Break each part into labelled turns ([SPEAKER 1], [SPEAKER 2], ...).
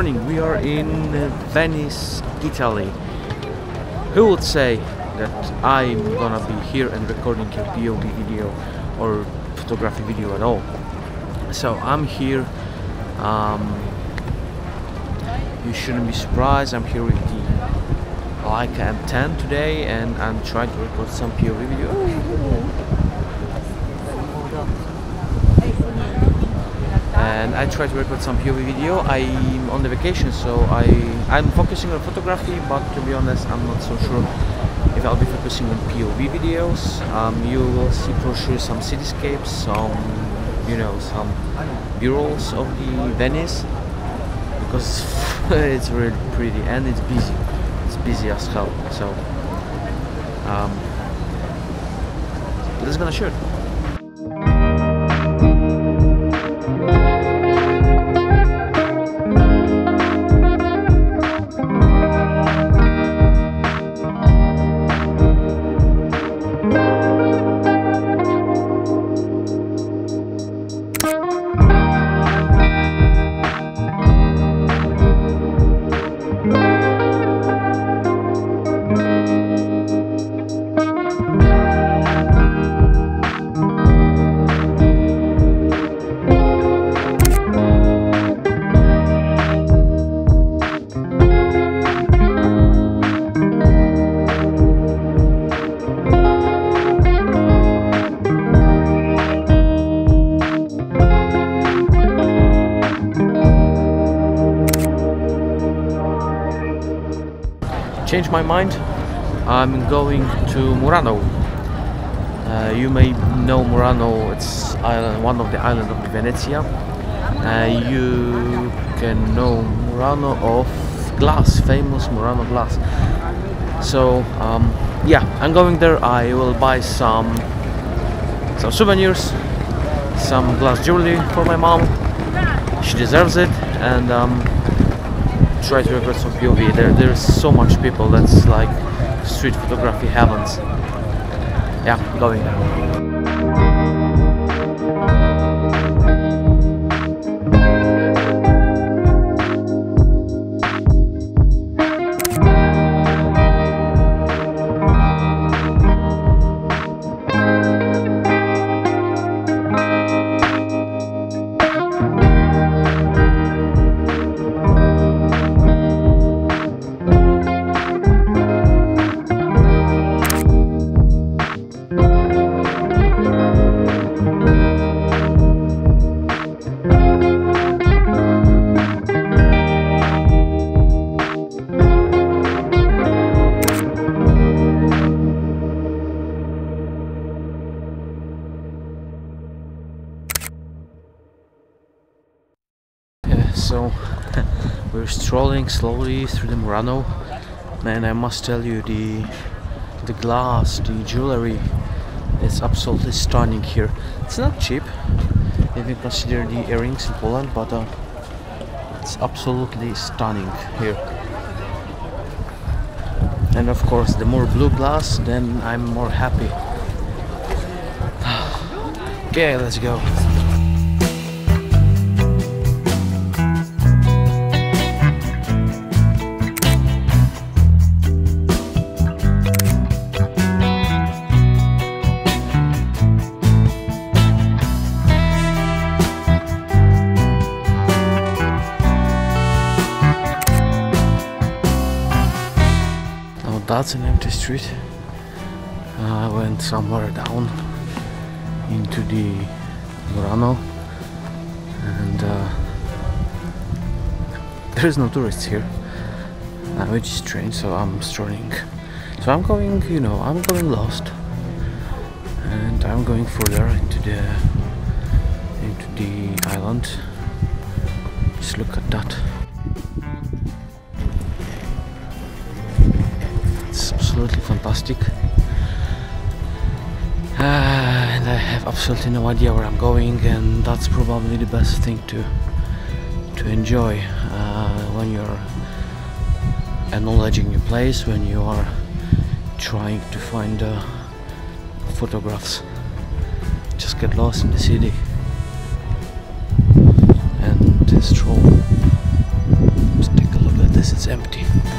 [SPEAKER 1] morning. We are in Venice, Italy. Who would say that I'm gonna be here and recording a POV video or photography video at all? So I'm here. Um, you shouldn't be surprised. I'm here with the Leica M10 today, and I'm trying to record some POV video. And I try to record some POV video. I'm on the vacation, so I I'm focusing on photography, but to be honest, I'm not so sure if I'll be focusing on POV videos. Um, you will see for sure some cityscapes, some you know some murals of the Venice because it's really pretty and it's busy. It's busy as hell. So um, let's gonna shoot. Changed my mind. I'm going to Murano. Uh, you may know Murano, it's island, one of the islands of Venezia. Uh, you can know Murano of glass, famous Murano glass. So um, yeah, I'm going there. I will buy some some souvenirs, some glass jewelry for my mom. She deserves it, and um, try to record some POV. There, there's so much people. That's like street photography heavens. Yeah, going slowly through the Murano. Man, I must tell you, the the glass, the jewelry is absolutely stunning here. It's not cheap if you consider the earrings in Poland, but uh, it's absolutely stunning here. And of course, the more blue glass, then I'm more happy. okay, let's go. That's an empty street. I went somewhere down into the Murano and uh, there's no tourists here, uh, which is strange. So I'm strolling. So I'm going, you know, I'm going lost, and I'm going further into the into the island. Just look at that. Absolutely fantastic. Uh, and I have absolutely no idea where I'm going, and that's probably the best thing to to enjoy uh, when you're acknowledging your place, when you are trying to find uh, photographs. Just get lost in the city and stroll. close to the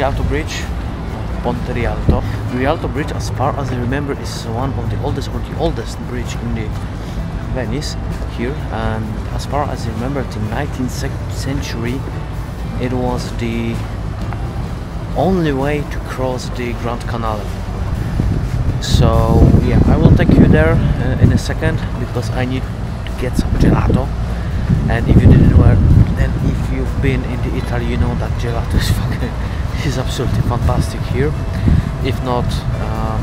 [SPEAKER 1] Rialto Bridge, Ponte Rialto. Rialto Bridge, as far as I remember, is one of the oldest or the oldest bridge in the Venice here. And as far as I remember, the 19th century, it was the only way to cross the Grand Canal. So yeah, I will take you there uh, in a second because I need to get some gelato. And if you didn't know, then if you've been in the Italy, you know that gelato is fucking is absolutely fantastic here. If not, um,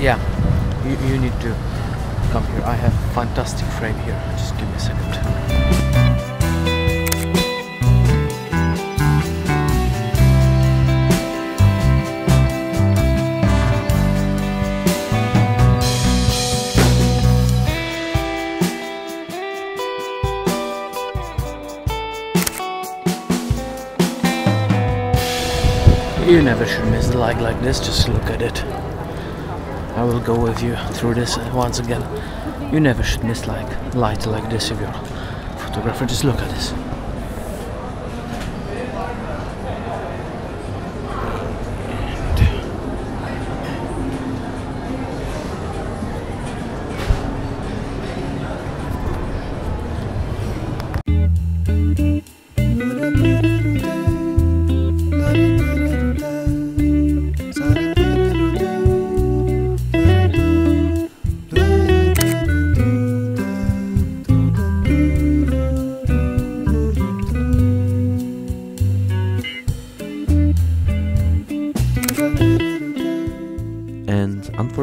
[SPEAKER 1] yeah, you, you need to come here. I have fantastic frame here. Just give me a second. You never should miss the light like this, just look at it. I will go with you through this uh, once again. You never should miss like light like this if you're a photographer, just look at this.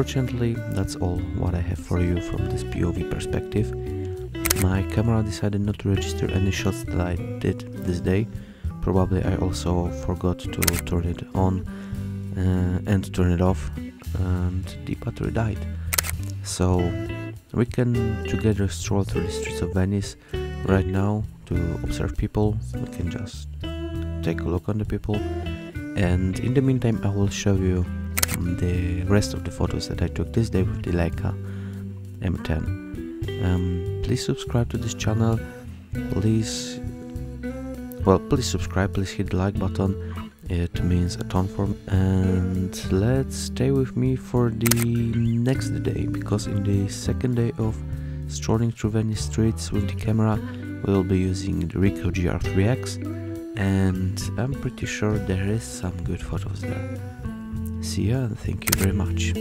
[SPEAKER 1] Unfortunately, that's all what I have for you from this POV perspective. My camera decided not to register any shots that I did this day. Probably I also forgot to turn it on uh, and turn it off, and the battery died. So we can together stroll through the streets of Venice right now to observe people. We can just take a look on the people, and in the meantime, I will show you the rest of the photos that I took this day with the Leica M10. Um, please subscribe to this channel. Please, well, please subscribe. Please hit the like button. It means a ton for me. And let's stay with me for the next day because in the second day of strolling through Venice streets with the camera, we will be using the Ricoh GR3X, and I'm pretty sure there is some good photos there. See ya and thank you very much.